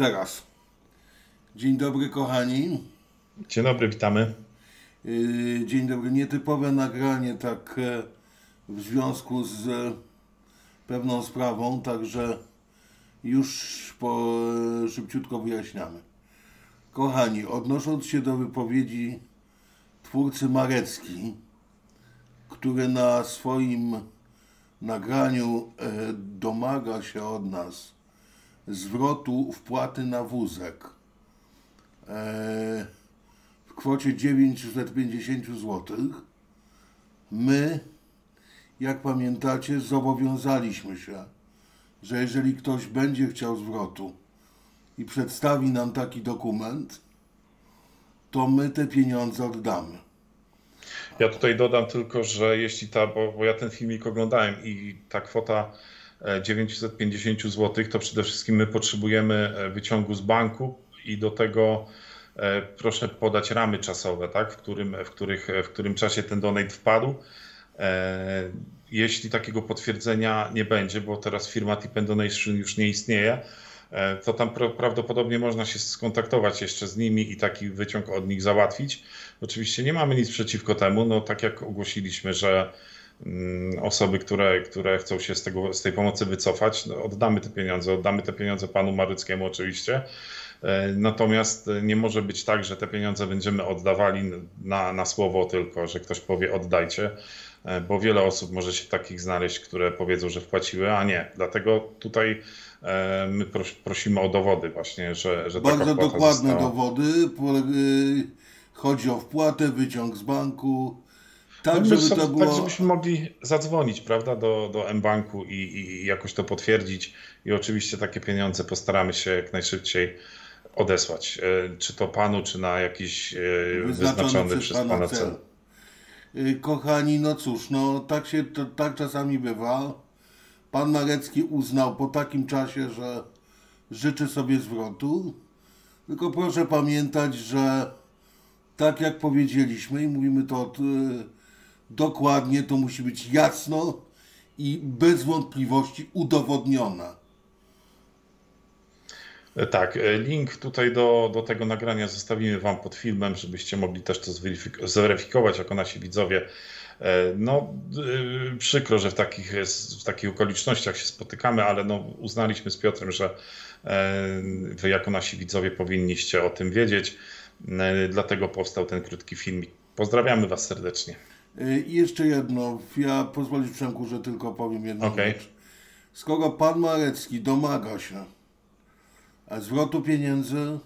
Teraz. Dzień dobry, kochani. Dzień dobry, witamy. Yy, Dzień dobry. Nietypowe nagranie, tak e, w związku z e, pewną sprawą, także już po, e, szybciutko wyjaśniamy. Kochani, odnosząc się do wypowiedzi twórcy Marecki, który na swoim nagraniu domaga się od nas zwrotu wpłaty na wózek e, w kwocie 950 zł. My, jak pamiętacie, zobowiązaliśmy się, że jeżeli ktoś będzie chciał zwrotu i przedstawi nam taki dokument, to my te pieniądze oddamy. Ja tutaj dodam tylko, że jeśli ta, bo, bo ja ten filmik oglądałem i ta kwota 950 zł, to przede wszystkim my potrzebujemy e, wyciągu z banku i do tego e, proszę podać ramy czasowe, tak, w, którym, w, których, w którym czasie ten donate wpadł. E, Jeśli takiego potwierdzenia nie będzie, bo teraz firma Tip Donation już nie istnieje, e, to tam pra- prawdopodobnie można się skontaktować jeszcze z nimi i taki wyciąg od nich załatwić. Oczywiście nie mamy nic przeciwko temu, no tak jak ogłosiliśmy, że osoby, które, które chcą się z, tego, z tej pomocy wycofać, no oddamy te pieniądze, oddamy te pieniądze panu Maryckiemu oczywiście. E, Natomiast nie może być tak, że te pieniądze będziemy oddawali na, na słowo tylko, że ktoś powie oddajcie, e, bo wiele osób może się takich znaleźć, które powiedzą, że wpłaciły, a nie. Dlatego tutaj e, my pros, prosimy o dowody właśnie, że, że Bardzo dokładne została. dowody. Y, Chodzi o wpłatę, wyciąg z banku. Tak, żeby to tak, było. żebyśmy mogli zadzwonić, prawda, do, do M-Banku i, i jakoś to potwierdzić. I oczywiście takie pieniądze postaramy się jak najszybciej odesłać. E, Czy to panu, czy na jakiś e, wyznaczony przez pana cel. Y, Kochani, no cóż, no tak się to, tak czasami bywa. Pan Marecki uznał po takim czasie, że życzy sobie zwrotu. Tylko proszę pamiętać, że tak jak powiedzieliśmy i mówimy to od, dokładnie, to musi być jasno i bez wątpliwości udowodniona. E, Tak, e, link tutaj do, do tego nagrania zostawimy Wam pod filmem, żebyście mogli też to zweryfik- zweryfikować jako nasi widzowie. E, No, przykro, że w takich, w takich okolicznościach się spotykamy, ale no, uznaliśmy z Piotrem, że Wy jako nasi widzowie powinniście o tym wiedzieć. Dlatego powstał ten krótki filmik. Pozdrawiamy Was serdecznie. Y, I jeszcze jedno, ja pozwolisz Przemku, że tylko powiem jedną Okej. rzecz. Skoro pan Marecki domaga się zwrotu pieniędzy,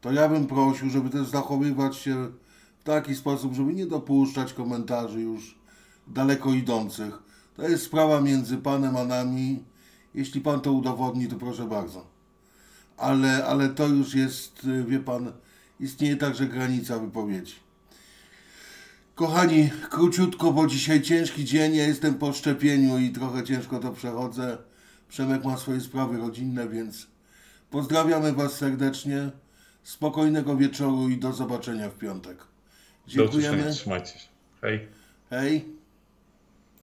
to ja bym prosił, żeby też zachowywać się w taki sposób, żeby nie dopuszczać komentarzy już daleko idących. To jest sprawa między panem a nami. Jeśli pan to udowodni, to proszę bardzo. Ale, ale to już jest, y, wie pan, istnieje także granica wypowiedzi. Kochani, króciutko, bo dzisiaj ciężki dzień, ja jestem po szczepieniu i trochę ciężko to przechodzę. Przemek ma swoje sprawy rodzinne, więc pozdrawiamy Was serdecznie. Spokojnego wieczoru i do zobaczenia w piątek. Do Dziękujemy. trzymajcie się. Hej. Hej.